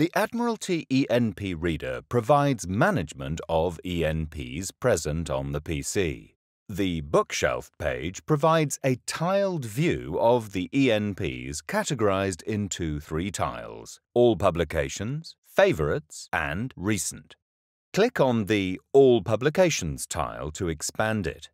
The Admiralty ENP Reader provides management of ENPs present on the PC. The bookshelf page provides a tiled view of the ENPs categorized into three tiles, All Publications, Favorites, and Recent. Click on the All Publications tile to expand it.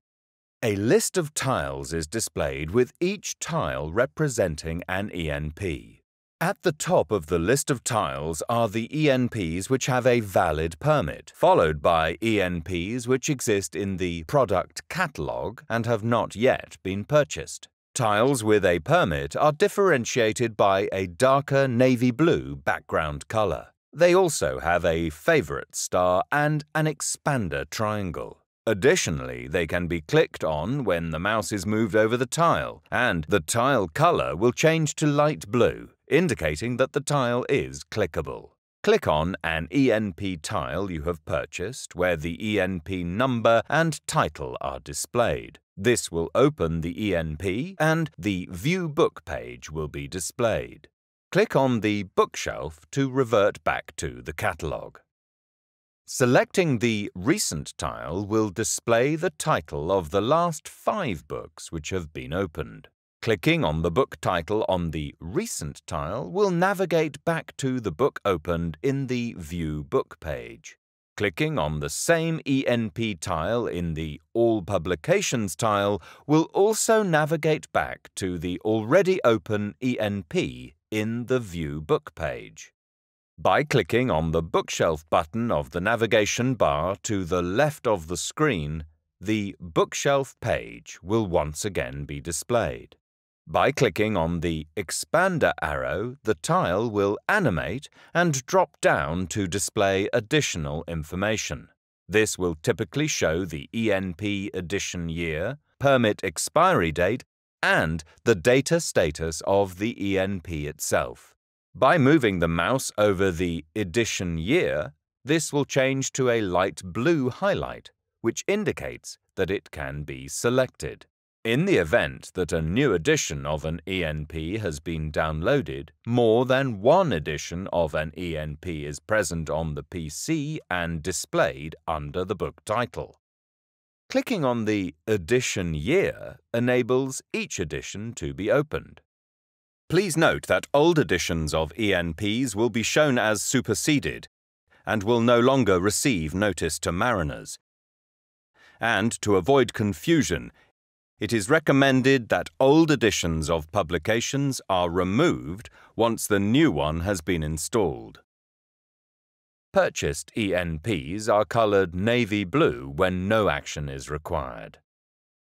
A list of tiles is displayed with each tile representing an ENP. At the top of the list of tiles are the ENPs which have a valid permit, followed by ENPs which exist in the product catalogue and have not yet been purchased. Tiles with a permit are differentiated by a darker navy blue background colour. They also have a favourite star and an expander triangle. Additionally, they can be clicked on when the mouse is moved over the tile, and the tile colour will change to light blue indicating that the tile is clickable. Click on an ENP tile you have purchased where the ENP number and title are displayed. This will open the ENP and the View Book page will be displayed. Click on the bookshelf to revert back to the catalogue. Selecting the Recent tile will display the title of the last five books which have been opened. Clicking on the book title on the Recent tile will navigate back to the book opened in the View Book page. Clicking on the same ENP tile in the All Publications tile will also navigate back to the already open ENP in the View Book page. By clicking on the Bookshelf button of the navigation bar to the left of the screen, the Bookshelf page will once again be displayed. By clicking on the Expander arrow, the tile will animate and drop down to display additional information. This will typically show the ENP edition year, permit expiry date, and the data status of the ENP itself. By moving the mouse over the edition year, this will change to a light blue highlight, which indicates that it can be selected. In the event that a new edition of an ENP has been downloaded, more than one edition of an ENP is present on the PC and displayed under the book title. Clicking on the Edition Year enables each edition to be opened. Please note that old editions of ENPs will be shown as superseded and will no longer receive notice to mariners. And to avoid confusion, it is recommended that old editions of publications are removed once the new one has been installed. Purchased ENPs are coloured navy blue when no action is required.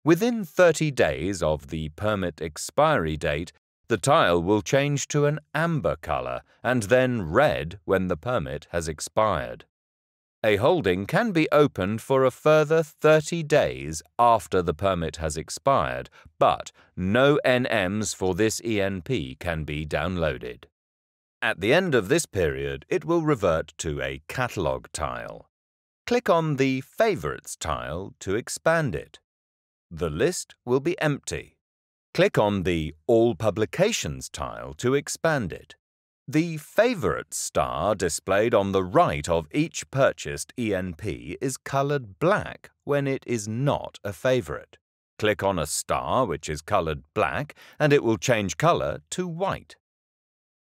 Within 30 days of the permit expiry date, the tile will change to an amber colour and then red when the permit has expired. A holding can be opened for a further 30 days after the permit has expired, but no NMs for this ENP can be downloaded. At the end of this period, it will revert to a catalogue tile. Click on the Favorites tile to expand it. The list will be empty. Click on the All Publications tile to expand it. The favourite star displayed on the right of each purchased ENP is coloured black when it is not a favourite. Click on a star which is coloured black and it will change colour to white.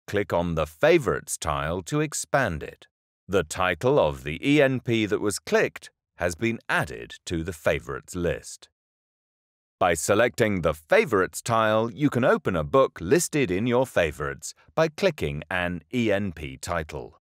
Click on the Favorites tile to expand it. The title of the ENP that was clicked has been added to the Favorites list. By selecting the Favorites tile, you can open a book listed in your favorites by clicking an ENP title.